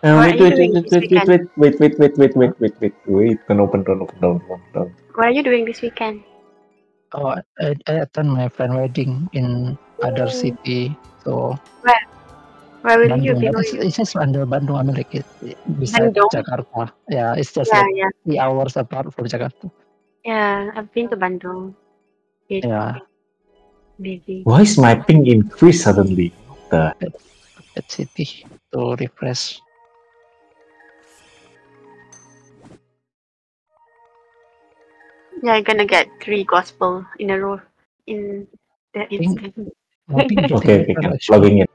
Uh, wait, you wait, wait, wait, wait, wait, wait, wait, wait, wait, wait, wait, wait, wait. Don't open, don't open, don't open, don't. What are you doing this weekend? Oh, I, I attend my friend wedding in other Oh. city. So Where will you Bandung. be going? it's just under Bandung. I mean, like it, beside Bandung? Jakarta. Yeah, it's just Yeah, like yeah, three hours apart from Jakarta. yeah. I've been to Bandung. It, Yeah, Maybe. Why is my ping increase suddenly? The that city to refresh. You're gonna get three gospel in a row in that Think- instant. My ping getting okay, okay, better, I'm actually. plugging in.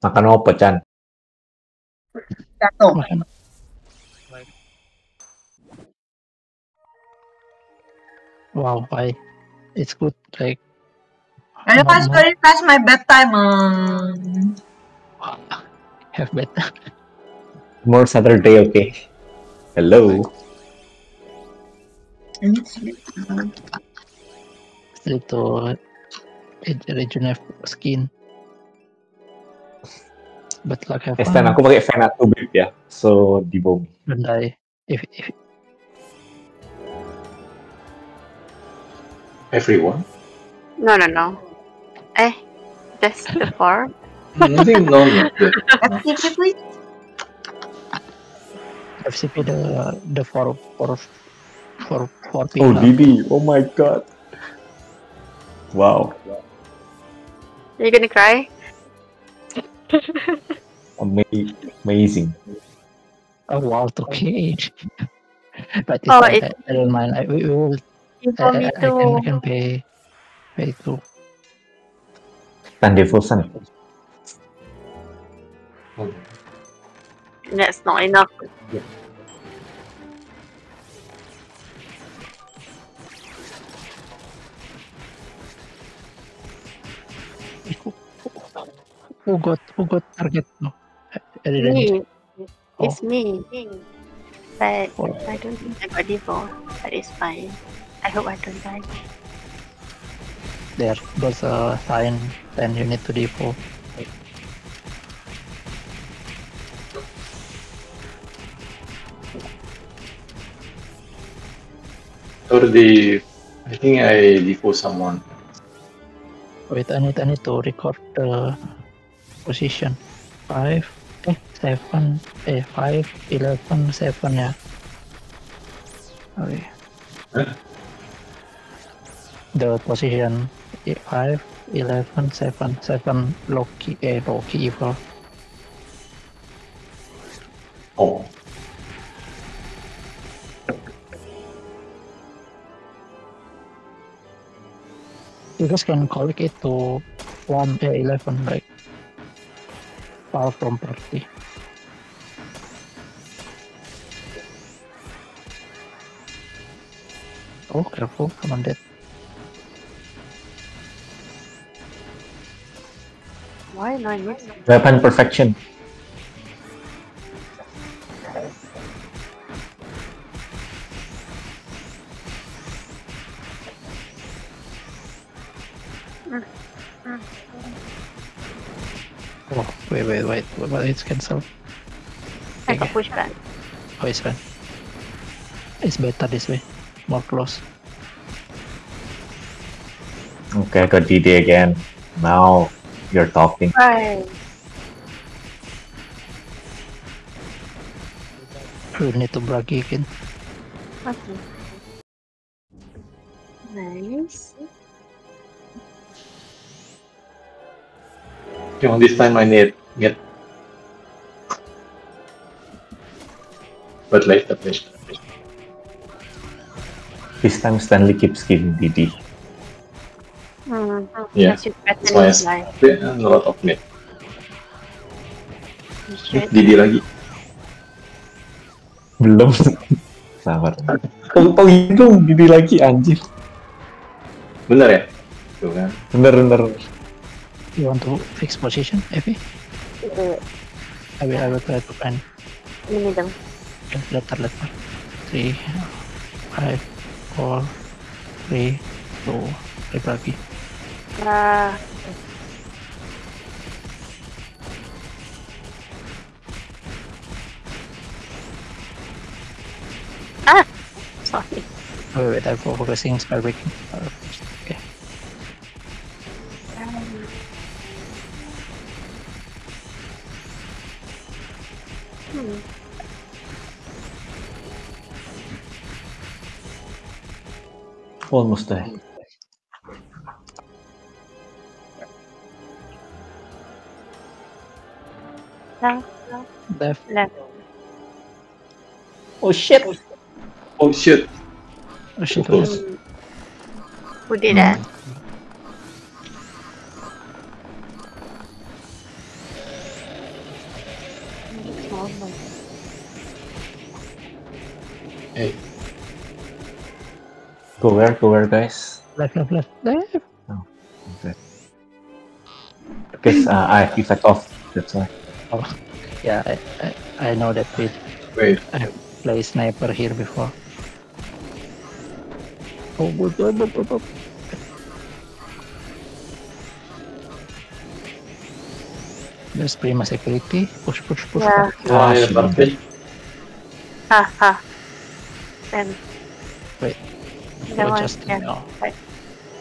Makan apa, Chan? Jatuh. Wow, I it's good. Like Very fast, normal. very fast. My bedtime. Um, have better. More Saturday, okay. Hello. I need sleep. Sleep to re- skin. But like have Estan, fun. aku pakai Venato Bib ya. So, di bawah. Don't die. If if Everyone? No, no, no. Eh, just the four. I think no, not that. Please. FCP the the for for for for Oh, people. Didi. Oh my god. Wow. Are you gonna cry? Ama- amazing. Oh wow, okay. but it's Oh, fine. it- I, I don't mind. I, we, we will. You I, I, me I can I can pay pay too. Tan Devosan. That's not enough. Who, who got who got target? No, I. Me. Oh. It's me. But Oh. I don't think I got Devo. But it's fine. I hope I don't die. There, there's a sign. Then you need to default. Or the, I think I default someone. Wait, I need I need to record the position. Five, eh, seven, eh, five, eleven, seven ya. Okay. Huh? The position eh, five, eleven, seven, seven Loki, eh, Loki evil. Oh, You guys can collect it to one, eh, eleven, right? Far from party. Oh, careful, come on, dead. Why am I? Weapon Perfection. It's cancelled. I got Okay. pushed back. Oh, it's fine. It's better this way. More close. Okay, I got DD again. Now you're talking. Right. We need to brag again. Okay. Nice. you know, this time I need get. but like the best. This time Stanley keeps giving DD. Mm, hmm, yeah, that's why a lot of net. DD lagi. Belum. Sabar. Kalau tau itu DD lagi anjir. Bener ya? Tuh kan. Bener bener. You want to fix position, Evie? Uh, iya. I will I will try to plan. Ini dong. Later, later. Three, five, four, three, two, three lagi. Uh, ah! Sorry. Wait, wait, I'm focusing spell breaking. Almost there. Left, Left. left. Oh shit! Oh shit! Oh shit, oh, Close. Who did that? Go where? Go where, guys? Left, left, left, left. Okay. Because uh, I effect off. That's why. Oh, Yeah, I, I, I know that bit. wait. I play sniper here before. Oh, boop, boop, boop, boop, boop. There's Prima security. Push, push, push. Yeah. push. Ah, yeah, shit. perfect. Ha ha. Then. Wait. That Oh, one, just yeah. no. right.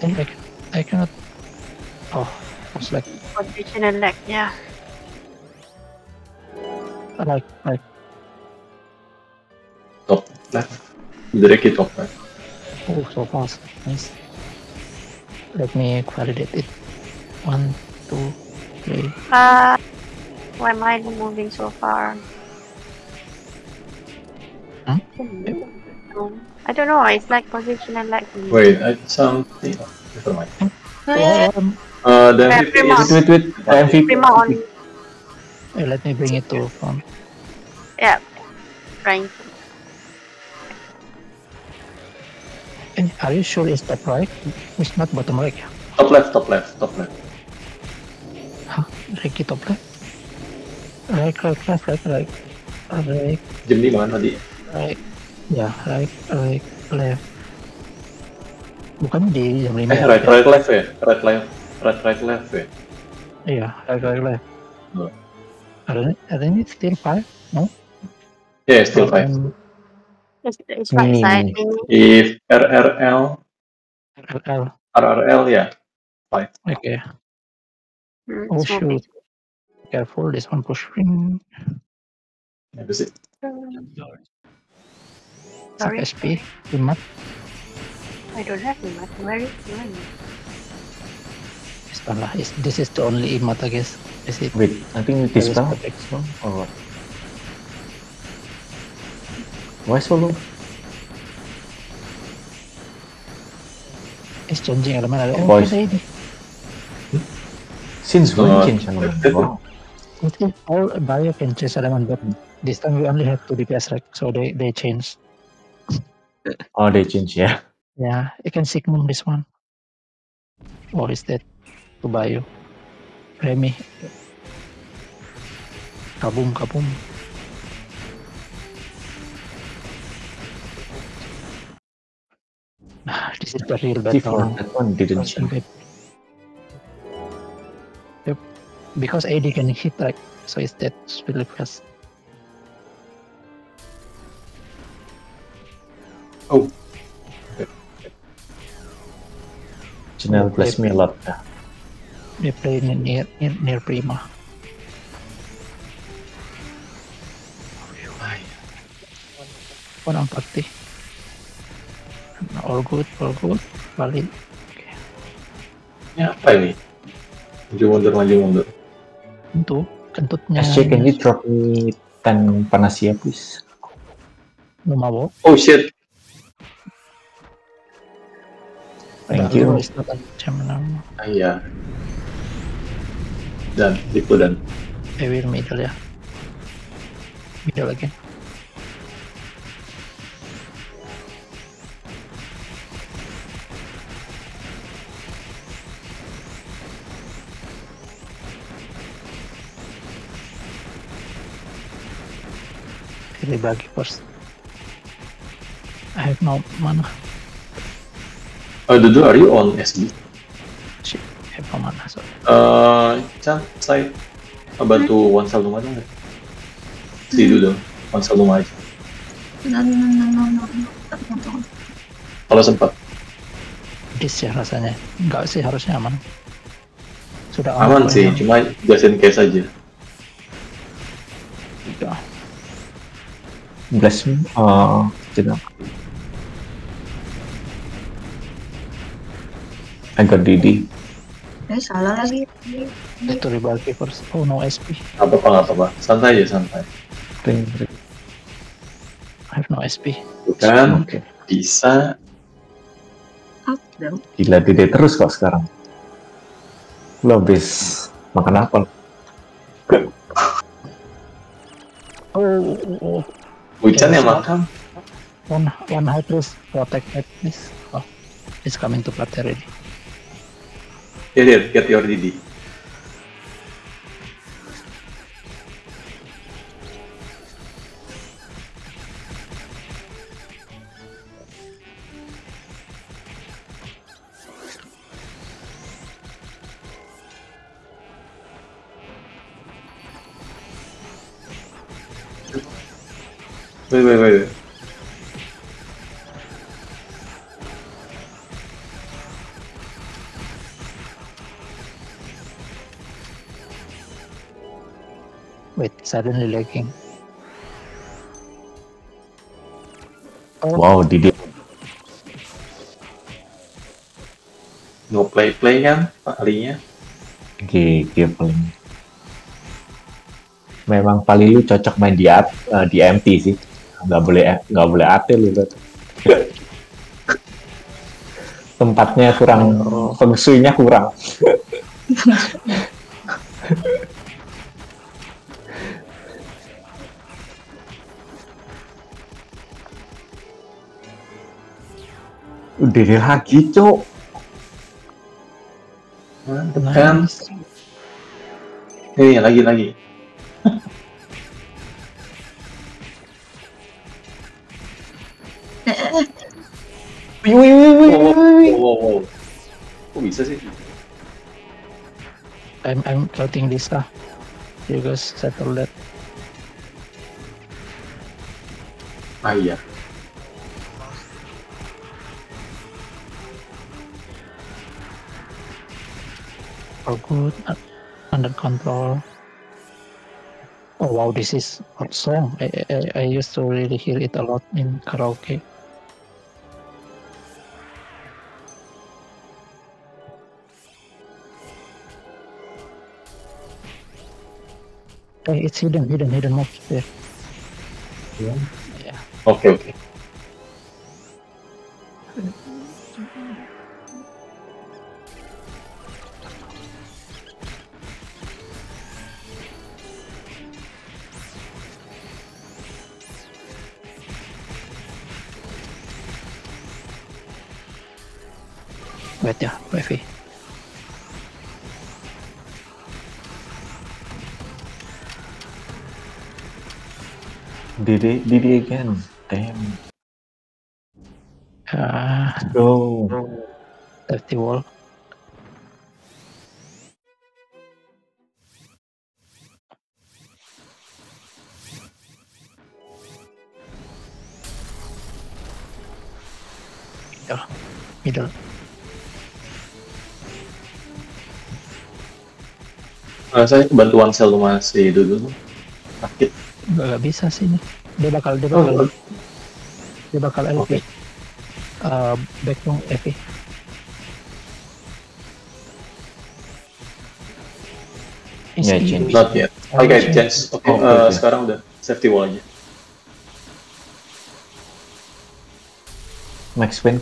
I, I, I cannot. Oh, it's like Position and leg, yeah. like like Top left. Directly top left. oh so fast. Nice. Let me validate it. One, two, three. Uh, why am I moving so far? Huh? I don't know. It's like position and leg. Wait, I something. Never mind. Oh, um, Uh, the MVP Prima. is Wait, wait, wait. Uh, MVP. Prima on. eh, let me bring it to phone. Yeah. Trying to. Eh, are you sure it's top right? It's not bottom right. top left, top left, top left. Huh? Right top left? Right, right, left, right, right. Right, Jam di mana di? right. Ya, right, right, left. Bukan di jam 5 Eh, right, right, left ya? Right, left, right, right, left ya? Iya, right, right, left. Oh. Are, are they still 5? Yeah, still five. It's, right side. If RRL, RL. RRL ya. Okay. Mm, Oh it's moving. shoot. Careful, this one pushing. Apa sih? Some Sorry. SP. Imat. I don't have him. Where is mine? This one lah. Is- This is the only Imat, I guess. Is it? Wait, I think There is this spell protect. or what? Why so low? It's changing element. Oh, Boys. kita ini. Since when Uh, change element? Wow. I think all bio can change element, but this time we only have two DPS right? So they they change. Oh, they change, yeah. Yeah, you can signum this one. Or is that to bio? Remy. Kaboom, kaboom. Ah, This is the real battle. that one didn't change. Yep. Because AD can hit right, so it's that really fast. Janelle bless me a lot. They play near near, near, Prima. One on party. All good, all good. Valid. Ini apa ini? Maju mundur, maju mundur. Tentu, kentutnya SC, can you drop me 10 Panacea, please? Lumabo. Oh shit! Thank you. jam 6. Ah, iya. Dan, tipu dan. I will middle ya. Middle again. Pilih bagi first. I have no mana. Oh, Dudu, are you on SB? Eh, pemana, sorry. Eh, Chan, saya bantu one sel rumah dong nggak? Si dulu dong, one sel rumah aja. No, no, no, no, no, no. Kalau sempat. Dis ya rasanya. Enggak sih harusnya aman. Sudah Aman sih, cuma just in case aja. Udah. Bless me. Oh, tidak. I got DD. Eh, salah lagi. Itu rebelki first. Oh no SP. Nggak apa-apa, nggak apa-apa. Santai aja, santai. Ring, ring. I have no SP. Tuh Kan, Oke. bisa. Up, dong. Gila DD terus kok sekarang. Lo habis makan apa? Oh, oh, oh. Hujan ya Yes, makan. one one high priest protect at this. Oh, it's coming to party already. Here, here, get your DD. Wait, wait, wait. wait. Wait, suddenly lagging. Oh, Wow, DD. No play play kan kalinya. GG paling. Memang paling lu cocok main di at, eh, di MT sih. Nggak boleh nggak boleh AT lu tuh. Tempatnya kurang, feng shui-nya kurang. Udah deh lagi, cok. Mantep kan? Ini lagi lagi. Eh, eh, eh. Wih, wih, wih, wih, wih, wih. wow, wow. Kok bisa sih? I'm I'm cutting this ah. You guys settle that. Ah iya. Good. uh, Under control. Oh wow, this is hot song. I, I I used to really hear it a lot in karaoke. Hey, it's hidden, hidden, hidden mobs there. Yeah. Oke oke. Wait ya, Wifi. Didi, Didi again. Damn. Uh, Go. safety wall. Middle. Middle. Saya bantuan sel rumah si dulu sakit. Gak, gak bisa sih ini. Dia bakal dia Oh, bakal dia bakal LP. Uh, back dong LP. Ya, change. not yet. Oh, Oke, change. chance. Oke, Oh, eh, oke. sekarang udah safety wall aja. Max win.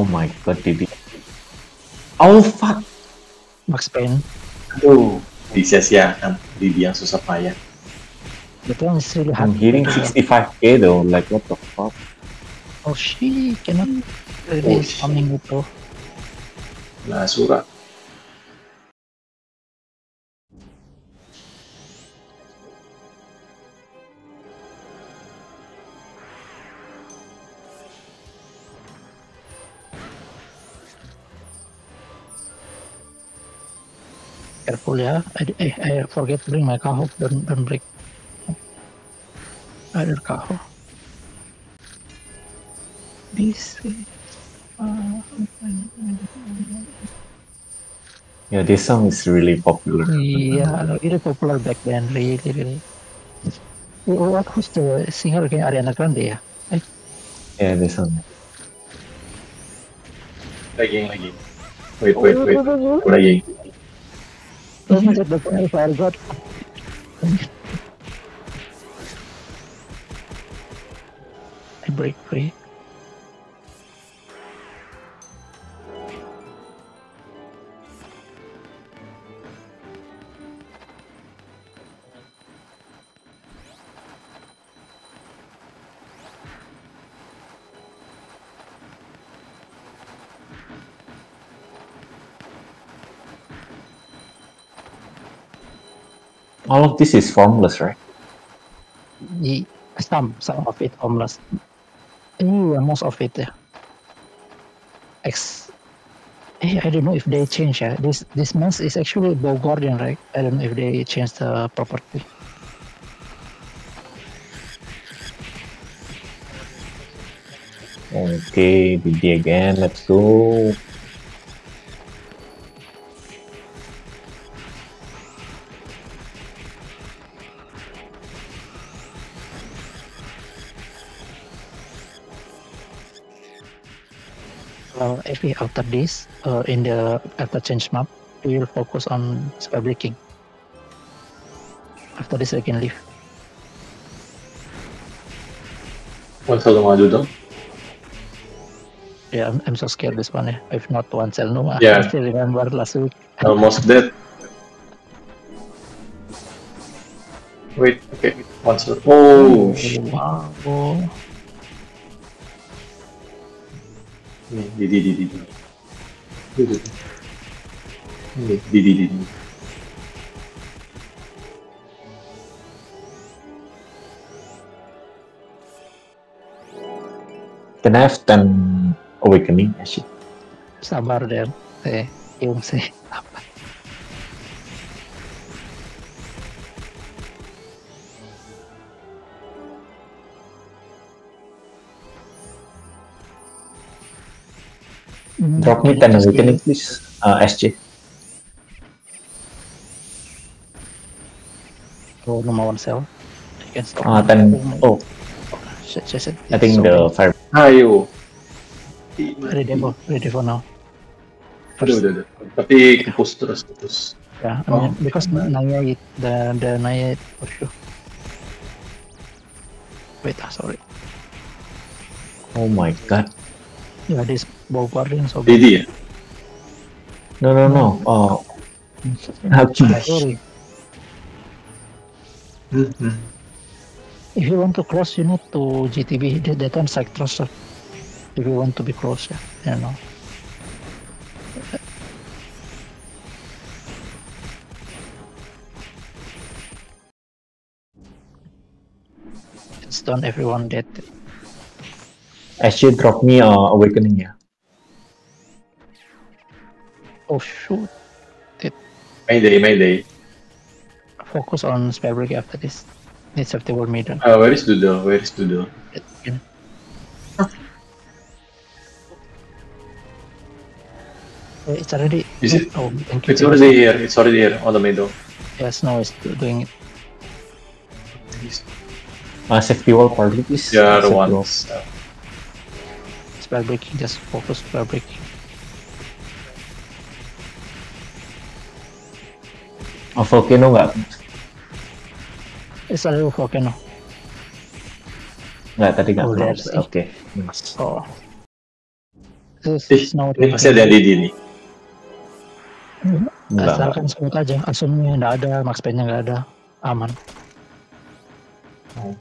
Oh my god, Didi. Oh fuck. Max Payne. Aduh, disia-siakan di yang susah payah. One is really I'm hard. hitting 65k though. Like what the fuck? Oh shit, cannot Oh, shit. spamming itu. Nah, surat. Careful ya. I, eh, I forget to bring my kaho. Don't, don't break. Other kaho. This. Uh, Yeah, this song is really popular. yeah, really popular back then. Really, really. Eh, What was the singer again? Ariana Grande ya? Yeah, this song. Lagging, lagging. Wait, wait, wait. Lagging. Oh my god, that's I forgot. I break free. All of this is formless, right? Some some of it homeless. Yeah, most of it. Yeah. X. Eh, I don't know if they change. Yeah. This this mess is actually Bogordian, right? I don't know if they change the property. Okay, BD again. Let's go. Well, after this, uh, in the after change map, we will focus on spell breaking. After this, I can leave. One solo madu daw. Yeah, I'm, I'm so scared this one. Yeah. If not one cell, no. I Yeah. still remember last week. Almost dead. Wait, okay. One solo. Oh, shit. Wow. Di, di, di, di, di. Di, di, di. Di, di, di, di. Can I have 10 awakening? Sabar der. Eh, yung sih. Drop me 10 awakening, please. Uh, SJ. Oh, no one cell. I can stop. Uh, 10. Oh, Shit, shit, shit. I think So the fire. Ayo. Ready for, ready for now. Udah, udah, udah. Tapi push terus, terus. Yeah, I Oh. mean, because Naya it, the the Naya it for sure. Wait, ah, sorry. Oh my god. Yeah, this Bogordian so big. Didi ya? No, no, no. Oh. Hakim. Hmm, hmm. If you want to cross, you need to GTB. That, that one side thruster. If you want to be close, yeah. You know. It's done. Everyone dead. SJ drop me uh, awakening ya. Oh shoot! Mayday, Mayday. Focus on Spellbreak after this. Needs of the world middle. Uh, where is Dudo? Where is Dudo? Again. Uh, It's already. Is it- Oh, thank you. It's already here. It's already here on the middle. Yes, no, it's doing it. Uh, safety wall party, please. Yeah, the Safety wall. ones. Uh, Spell breaking, just focus spell breaking. Oh, volcano nggak? It's a volcano. Nggak, tadi nggak Oh, Oke. Nice. Oh. This Ih, is no ini pasti ada nih. Nggak, Asalkan sebut aja, asumnya nggak ada, max nya nggak ada, aman. Oh.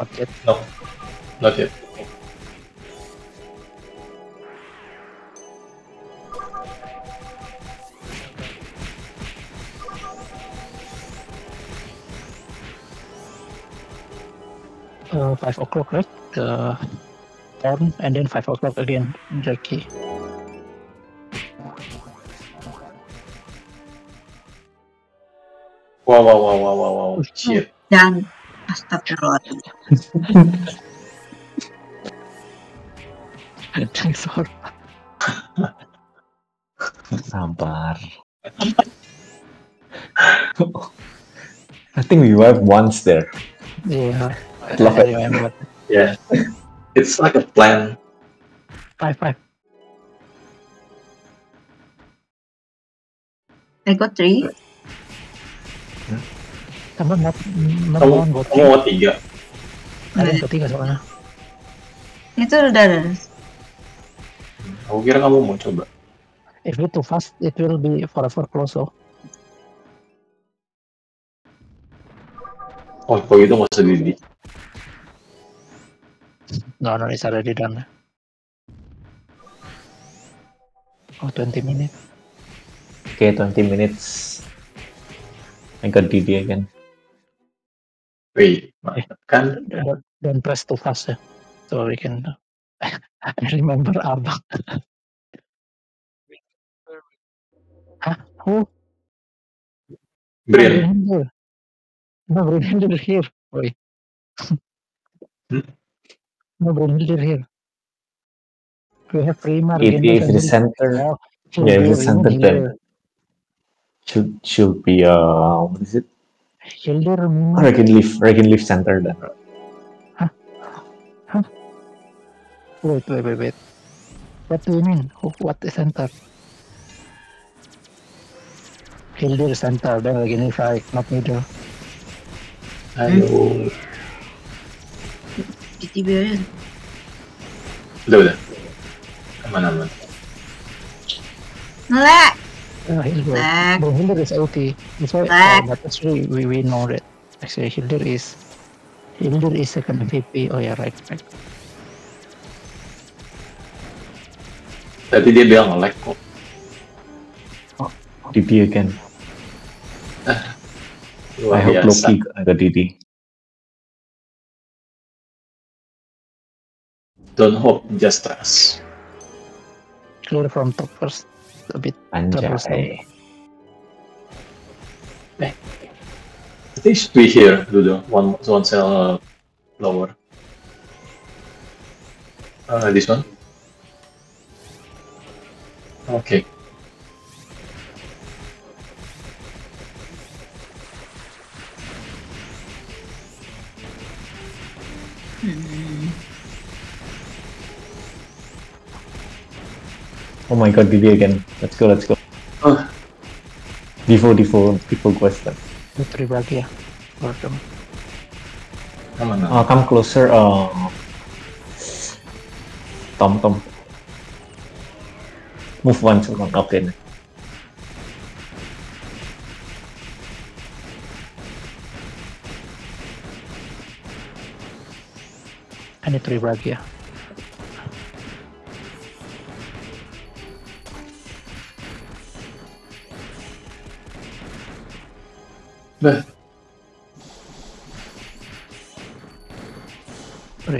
Not yet. No, not yet. Uh, five o'clock, right? The turn and then five o'clock again, jerky. Wow, wow, wow, wow, wow, wow. Oh, Shit. Dan, astagfirullah. Thanks for Sabar. I think we were once there. yeah. Love I it. remember. Yeah. It's like a plan. Five five. I got three. Sama not not Kamu, one got kamu mau tiga. Ada yang ketiga soalnya. Itu udah ada. Aku kira kamu mau coba. If you too fast, it will be forever close. Oh, kalau gitu nggak usah di no, no, it's already done. Oh, 20 minutes. Okay, 20 minutes. I got DD again. Wait, mantap kan? Don't- Don't press too fast, ya. So we can. Remember Abang. Hah? Who? Brin, Greenhill. No, Greenhill here. Wait. Hmm? No, Greenhill here. We have Prima. If, Greenhill, if the center yeah, if Hildur the center in then here. should should be uh what is it? Hildur, Mima. Leaf Reckon leaf center then. Wait, wait, wait, wait. What do you mean? What is center? Hildur center. Again, if I not middle. ayo. Ditibirin. Udah, udah. Aman, aman. Ngelek. Uh, Hildur. Lag. Bro, Hildur is OT. That's why, uh, Lag. but actually we, we know that. Actually, Hildur is Hildur is second MVP. Oh yeah, right, right. Tadi dia bilang nge-lag kok. DD again. Luar I hope. Loki got DD. Don't hope, just trust. Clear from top first. A bit. Anjay. They should be here, Dudo. One, one cell uh, lower. Uh, this one? Okay. Oh my god, DD again. Let's go, let's go. Default, default, default question. The three back ya. Or them. Aman, aman. Uh, come closer, uh, Tom, Tom. Move one second, okay. I need three back ya. Sorry,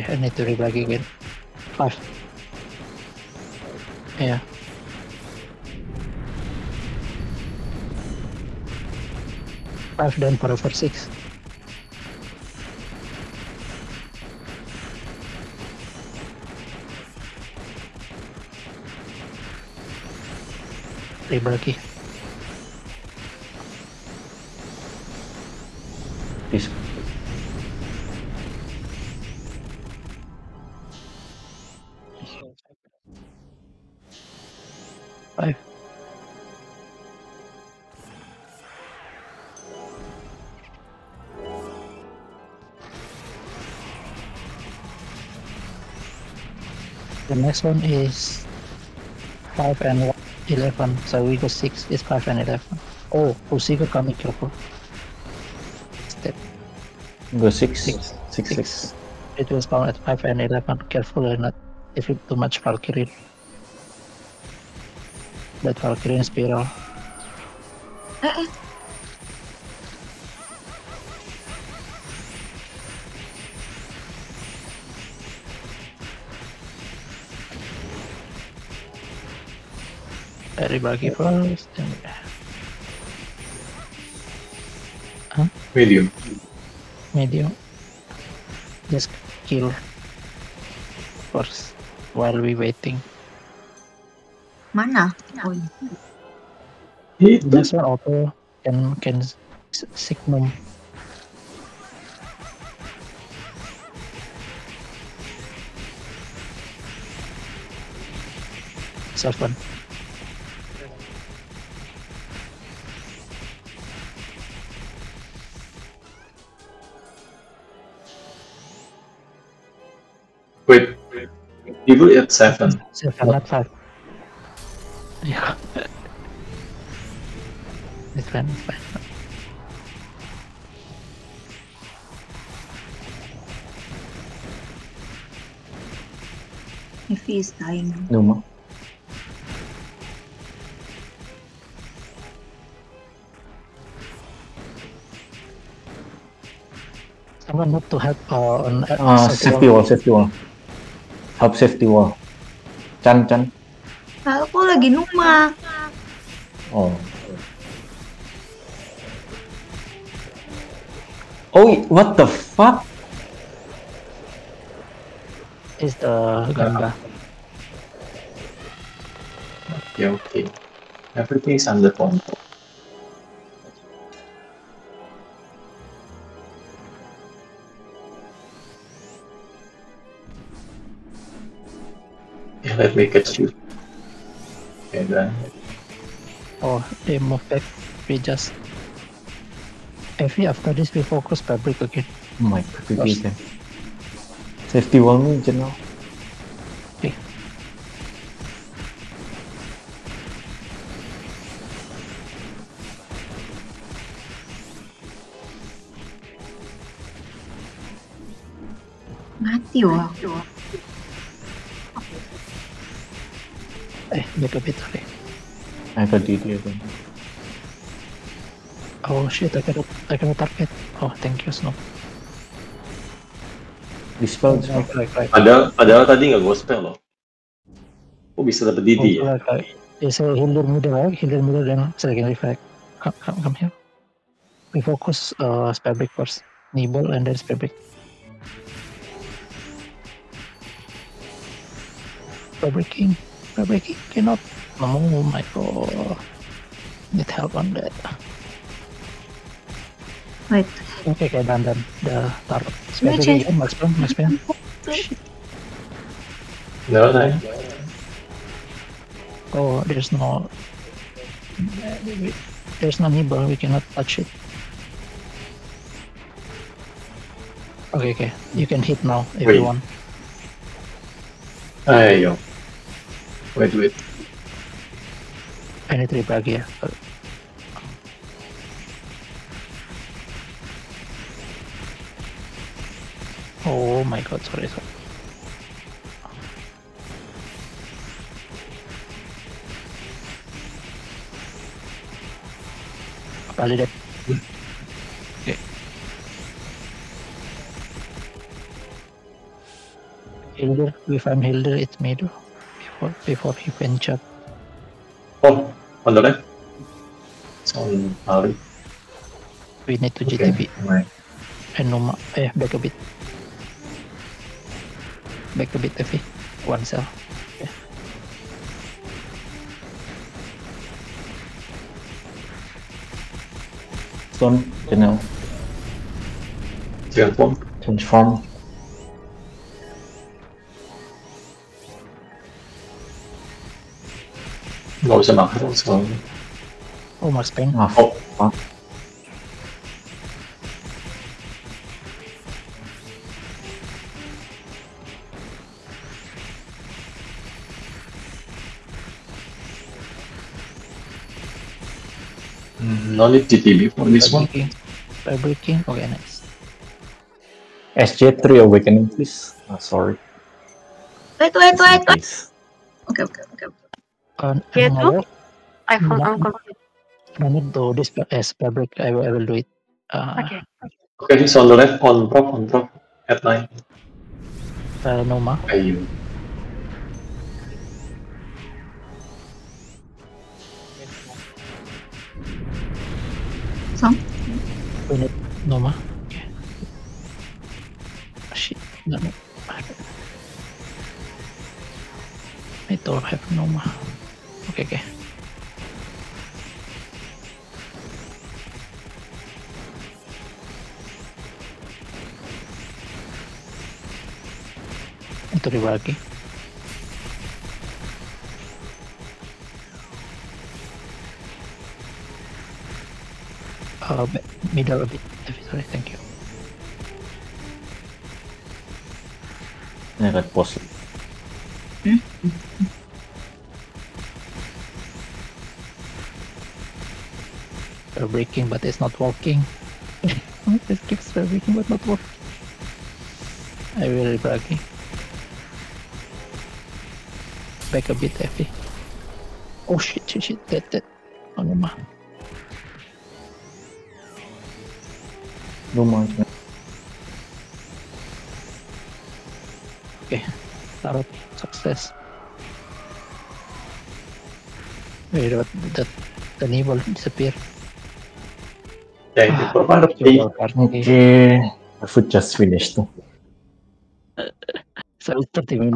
I need to reback again. Five. Yeah. Five then forever six. Reback Five. The next one is five and 11, So we go six is five and eleven. Oh, Usigo coming careful. Step. Go six. Six. Six. six. six. It will spawn at 5 and 11. Careful uh, not if too much Valkyrie. That Valkyrie spiral. Uh -uh. Dari bagi first. Huh? Medium medium. Just kill first while we waiting. Mana? Oh, iya. Itu. Next one auto can can s- signum. Evil at seven. Seven, not five. Yeah. it's fine, it's fine. If he is dying. Numa. Someone need to help uh, on uh, Ah, side safety wall. wall, safety wall. Help safety wall. Chan, Chan. Aku lagi Numa. Oh. Oh, what the fuck? is the Ganga. Yeah, okay. Everything is under control. Let me catch you. Okay, then. Oh, they move back. We just. Every after this, we focus fabric again. Oh my god, PPK kan. Safety wall nih, channel. Mati wah. Eh, back a bit sorry. Nah, tadi dia kan. Oh shit, I cannot, I cannot target. Oh, thank you, Snow. Dispel, dispel. Right, right, right. Padahal, padahal tadi nggak gue spell loh. Kok bisa dapet Didi ya? Oh, right, right. It's a healer middle, right? Healer middle, then second effect. Come, come, come here. We focus uh, fabric first. Nibble and then fabric. Fabricking, fabricking cannot. Oh my god. Need help on that. Wait. Okay, okay, done, done. The tarot. May Fabric change- again, oh, max pen, max pen. Nggak tahu. Oh, there's no. There's no nibble. We cannot touch it. Okay, okay. You can hit now if Wait. you want. Ah, Ayo. Wait, wait. I need three back here. Oh my god, sorry, sorry. Validate. Okay. Hilder, if I'm Hilder, it's me too. Before, before he ventured. Oh, on the left. It's on Ari. We need to Okay. GTB. Right. and Numa. Eh, back a bit. Back a bit, Evi. One cell. Okay. Stone, channel. Transform. Transform. Nggak usah makan soalnya. Oh, Max Payne. Ah, Oh. fuck. Mm, No need GTB for this one. Breaking. By breaking. Okay, nice. SJ3 awakening, please. Ah, sorry. Wait, wait, wait, wait. Please. Okay, okay, okay on I found uncle. I need to this as fabric. I will, I will do it. Uh, okay. Okay, he's on the left on prop on prop at nine. Uh, no mark. Are you? Some. We need no mark. Shit. No, no. I don't have Noma. Okay, okay. Ito Ribaki. Uh, mi- middle a bit. Sorry, thank you. Ini red breaking, but it's not working. it keeps breaking, but not working. I will braggy. Back a bit heavy. Oh shit, shit, shit, dead, dead. Oh no, ma. Lumayan. Okay, Tarot, success. Wait, what? That the naval disappeared. Thank you for Oke, Okay. okay. Food just finished. So 30 minutes.